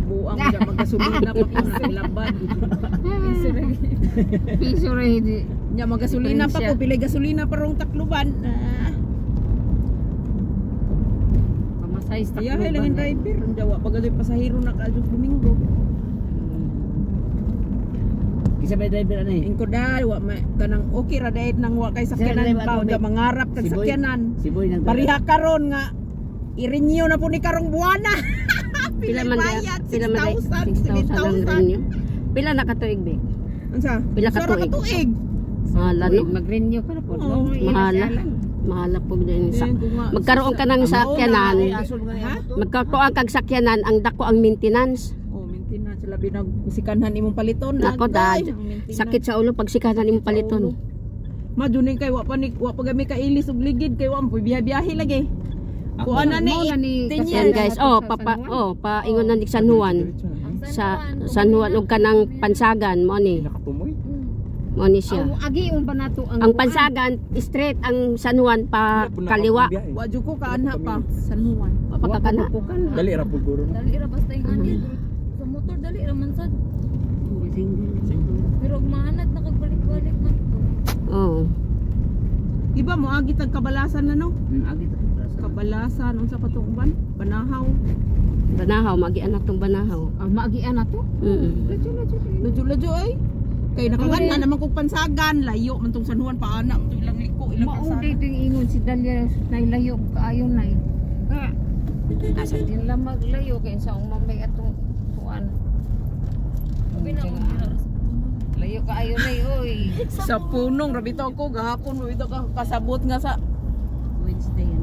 Dapat ko na ilaban. Piso rin di. Nya magasolina pa ko pilay gasolina pa rong takluban. Ah. Sa Iya hay lang yung driver. Ang jawa pag pasahero na kaadyo Domingo. Isa may driver ano eh. Ingko dal wa ma kanang okay ra dahil nang wa kay sakyanan pa ako, unya may- mangarap kag sakyanan. Si Boy nang Bariha karon nga i-renew na po ni karong buwana. Pila man bayad? pila man 6,000, 6,000 ang 7,000. renew. Pila na katuig be? Unsa? Pila ka Sara tuig? tuig. Mahala no. Mag-renew ka na po. Oo, Mahala. Mahala po din sa. Ko nga. Magkaroon ka ng sakyanan. Yan. Magkaroon kag sakyanan ang dako ang maintenance. Oh, maintenance sila binag sikanhan imong paliton. Nako dad. Sakit sa ulo pag sikanan imong paliton. Ma dunay kay wa pa ni wa pa gami ka ilis ug ligid kay wa mo biyahe-biyahe lagi. Ako, Kuha na ni na ni Yan guys, oh papa oh paingon na ni San Juan. Sa San Juan og kanang pansagan mo ni. Mo ni siya. Ang agi um pa nato ang Ang pansagan straight ang San Juan pa kaliwa. Wa jud ko kaanha pa San Juan. Papakakana. Dali ra po guro. Dali ra basta yung ani. Sa motor dali ra man sad. Pero maanad na kagbalik-balik man to. Oh. Iba mo agi tag kabalasan na no? Hmm, agi ta. Kabalasan unsa pa tong? Banahaw. Banahaw magian natong banahaw. ah, maagian na to. Mm. Lajo-lajo ay. Kay nakagan na naman kog pansagan, layo man tong San Juan paana man to ilang liko, ilang Mao kalsada. dito yung ingon si Dalia na layo kaayo na. Ah. Asa din lang maglayo kay sa umamay atong kuan. Layo kaayo na oy. Sa punong rabito ko gahapon mo ito ka kasabot nga sa Wednesday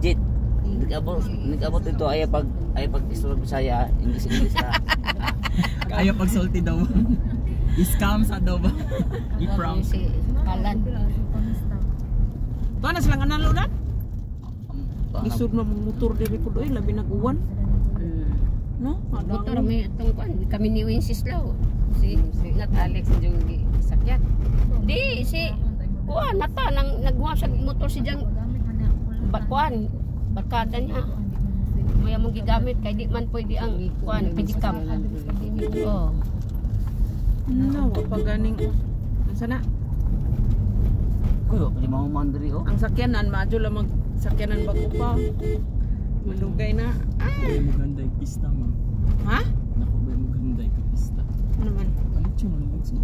Jit. Nag-abot, nag-abot ito ay pag ay pag istorog Bisaya, English English na. Ayaw pag salty daw. I-scam sa daw ba? I-prank. Kalan. Tuwa na silang analo na. Isod na motor diri pud oy labi nag-uwan, no? Motor may itong kuan kami ni Wenceslao. Si si Nat Alex yung sakyan. Di si kuan nata nang nagwa sa motor si Jang kuan barkada niya. Maya mong gigamit kay di man pwede ang kuan pedicab. Oh. No, wa pa ganing Unsa na? Kuyo, di mo mandri oh. Ang sakyanan madyo lang mag sakyanan bago pa. Malugay na. Kuya maganda yung pista ma. Ha? Naku ba maganda yung pista. Ano? Ano man lang siya?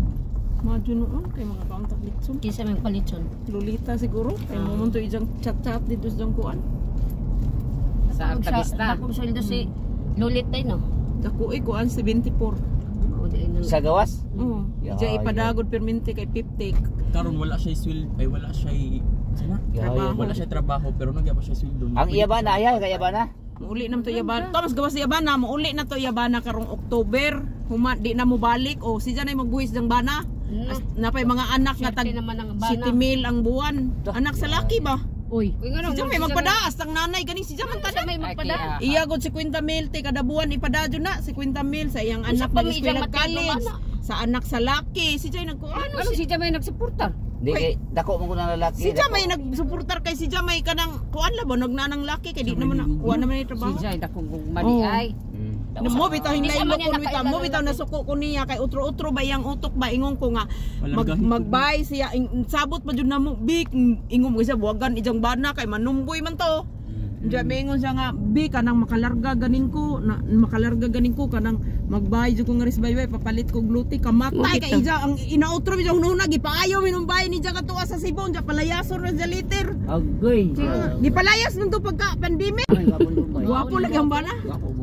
Madyo noon kay mga kauntak litson. Kinsa may palitson. Lolita siguro. Kay mo to ijang chat-chat dito sa kuan. Sa Altabista. Ako sweldo si Lulit tay no. Dako ay kuan 74. O di nang Sa gawas? Oo. Yeah, Ija ipadagod permente kay 50. Karon wala siya swil ay wala siya sana Trabaho. wala siya trabaho pero nagya pa siya sweldo. Ang iya ba na ay kaya ba na? Muuli na to Yabana. Thomas gawas sa Yabana, muuli na to Yabana karong October. Huma di na mo balik o si Janay magbuhis ng bana. As, napay mga anak nga tag naman ang. City Mill ang buwan. Anak sa laki ba? Uy. Si Jan may magpadaas ang nanay gani si Jan man Siya tanan. may magpada. Iya gud si 50 mil ti kada buwan ipadadyo na si 50 mil sa iyang anak pa na may eskwela college. Sa anak sa laki si Jay nagkuan. Ano si Jamay nagsuportar? Di kay dako mo ko na lalaki. Si dako. Jamay nagsuportar kay si Jamay kanang kuan laban nagnanang laki kay di naman na- kuan naman ni Si trabaho. Jay dakong mali Oo. ay. Na mo bitaw Di hinlay mo kun bitaw mo na bitaw nasuko ko niya kay utro-utro ba yang utok ba ingon ko nga mag magbay siya ing, sabot pa jud namo big ingom ko siya buwagan ijang bana kay manumboy man to. Diya mingon siya nga bi kanang makalarga ganing ko na makalarga ganing ko kanang magbay jud ko nga risbayway papalit ko gluti kamatay kay ija ang inautro mi jang nuna gipaayo mi nung bay ni jaga tuwa sa Sibon ja palayason ra sa liter. Agoy. Gipalayas man to pagka pandemic. Gwapo lagi ang bana. Gwapo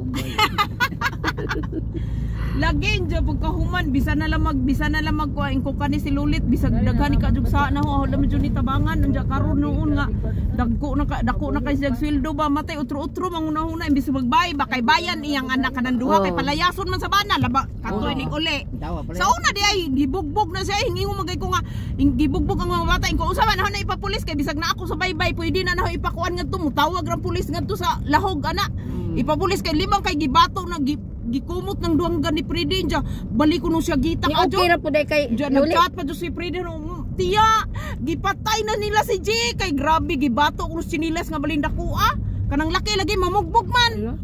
Bombay. Lagi dyan pagkahuman bisa na lang mag bisa na lang magkuhain ko kani si Lulit bisa daghan ni kadug sa na ho hala medyo ni tabangan anja karon noon nga dagko na ka dako na kay siya sweldo ba matay utro-utro manguna-huna imbis magbay ba kay bayan iyang anak kanan duha kay Oh. palayason man sa bana laba katoy ning uli Dawa pala. sa una di ay gibugbog na siya hingi mo magay ko nga gibugbog ang mga bata ko usa man na ipapulis kay bisag na ako sa baybay pwede na na ipakuan ngadto mo tawag ra pulis ngadto sa lahog ana ipapulis kay limang kay gibato na gi, gikumot ng duwanggan ni Predin dya balik ko nung siya gita Ni ka okay ra po day kay Diyan Lulit. nagchat pa dyan si Predin "Mm, tiya gipatay na nila si J kay grabe gibato ko sinilas nga balinda ko ah. Kanang laki lagi mamugbog man.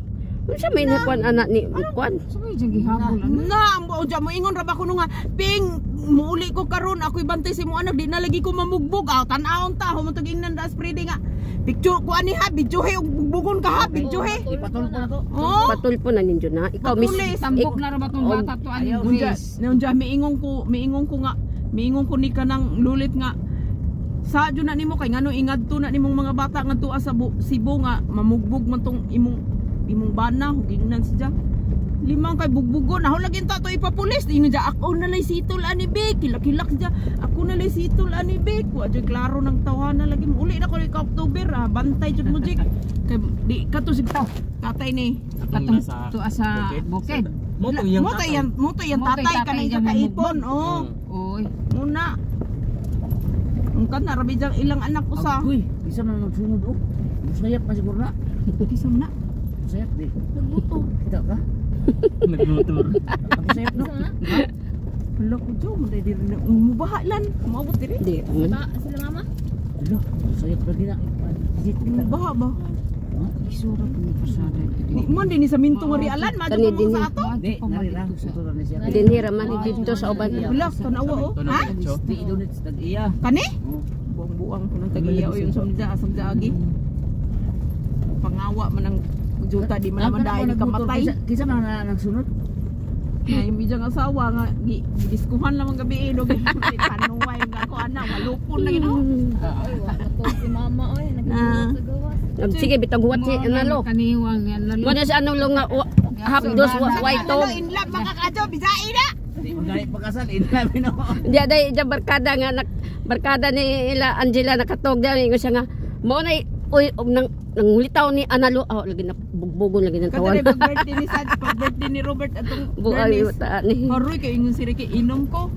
Unsa may nakuan anak ni kuan? Sabay dyan gihabol. ano? Na, mo mo ingon ra ba kuno nga ping muuli ko karon ako'y bantay si mo anak di na lagi ko mamugbog. Aw tan-aon ta human tag ingnan da spreading nga. Picture ko ani ha video he bugon ka ha video he Ipatol ko na to. oh Patulpo na ninyo na. Ikaw miss. Patulis. Tambok na ra ba tong bata to ani Ayaw, Unja, Grace? unja miingon ko, miingon ko nga, miingon ko ni kanang lulit nga sa jud na nimo kay ngano ingadto na nimong mga bata ngadto sa Bu- Cebu nga mamugbog man tong imong imong bana hugingnan siya. Limang kay bugbugon. Ako lagi ta to ipapulis di niya ako na lay sitol ani be. Kilak-kilak siya ako na lay sitol ani be. Ko adyo klaro ng tawana lagi mo. Uli na ko ka October ah, bantay jud mo jik kay di kato sig katay ni. Katong to asa bukid. Mo to yung mo to yan mo to yan Mo to yung tatay tatay kanang dyan kakaipon Hmm. oh. Oy. muna. Ang kan narabi diyang ilang anak usa Uy, isa man nagsunod oh. Musayap pa siguro na. kisam na. Musayap di. Nagluto. Kita ka? Naglutur. Ako sayap no. wala ko jo mo dai diri na umubaha lan maabot diri Di. man. Ba, sila mama? Ala, musayap lagi na. Digit kita. umubaha ba Isura pa ni pasada. ni mo din ni sa minto nga rialan ma Kani mo din sa ato Di, nari lang. Suturan na siya. Dinhira man dito sa uban. wala tanawa oh Ito na ha medyo. Di, idunit sa tag-iya. kani Oh. buang-buang ko ng tagiya o yung sumda asam agi pangawa man ang juta di man naman dahil kamatay Kisa, man na nagsunod. nga yung bijang asawa nga gi- gidiskuhan lang ang gabi ino panuway nga ako anak walupon na ginawa Ay, wala to si mama, oy. Gawas. Sige bitag huwat si nalo. Kaniwang yan lalo. Na sa anong long nga wa- hapdos wa- white to. in love makakadyo bisai na Di, magdali pagkasal. Na mo. Diya day diya barkada nga nak barkada ni ila Angela nakatog ingon siya nga mo na uy um, nang nangulitaw ni Analo oh lagi na bugbugon lagi ng tawan. pag birthday ni Sad, birthday ni Robert atong Buay Bernice. Haroy kay ingon si Ricky inom ko.